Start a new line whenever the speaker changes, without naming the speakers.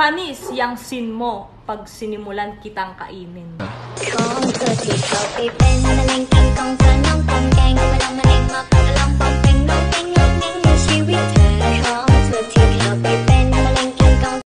panis yang sin mo pag sinimulan kitang kainin.
kung